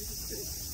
はい。